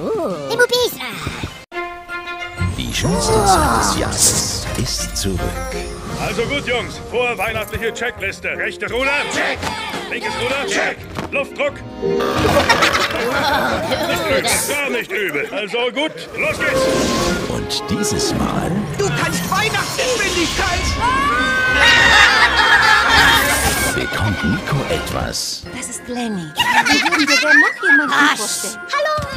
Immobisa. Die schönste Zeit des Jahres ist zurück. Also gut, Jungs. Vorweihnachtliche Checkliste. Rechtes Ruder? Check. Linkes Ruder? Check. Luftdruck? nicht übel. Gar nicht übel. Also gut, los geht's. Und dieses Mal Du kannst Weihnachtsgeschwindigkeit! bekommt Nico etwas, Das ist Lenny. Wir würden dir gerne noch jemanden vorstellen.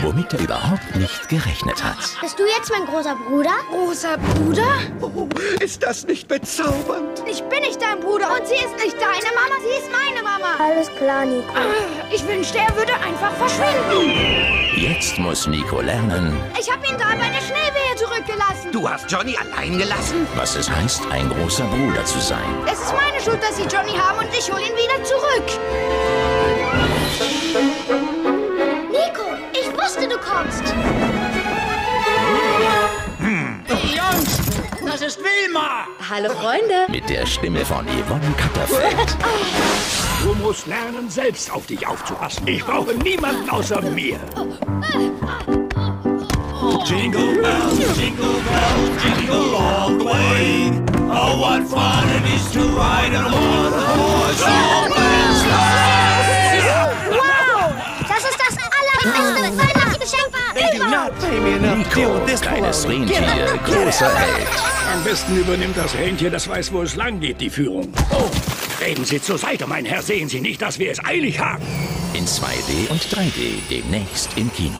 Womit er überhaupt nicht gerechnet hat. Bist du jetzt mein großer Bruder? Großer Bruder? Oh, ist das nicht bezaubernd? Ich bin nicht dein Bruder und sie ist nicht deine Mama, sie ist meine Mama. Alles klar, Nico. Ich wünschte, er würde einfach verschwinden. Jetzt muss Nico lernen, Ich habe ihn da bei der Schneewehe zurückgelassen. Du hast Johnny allein gelassen? was es heißt, ein großer Bruder zu sein. Es ist meine Schuld, dass sie Johnny haben und ich hole ihn wieder zurück. Kommst. Jungs, das ist Wilma. Hallo Freunde. Mit der Stimme von Yvonne Katterfeld. Du musst lernen, selbst auf dich aufzupassen. Ich brauche niemanden außer mir. Jingle bells, jingle bells, jingle all the way. Oh, what fun it is to ride in a one-horse open Wow, das ist das allerbeste. Nico, kleines Rentier, großer Held. Am besten übernimmt das Rentier, das weiß, wo es lang geht, die Führung. Oh, treten Sie zur Seite, mein Herr. Sehen Sie nicht, dass wir es eilig haben. In 2D und 3D demnächst im Kino.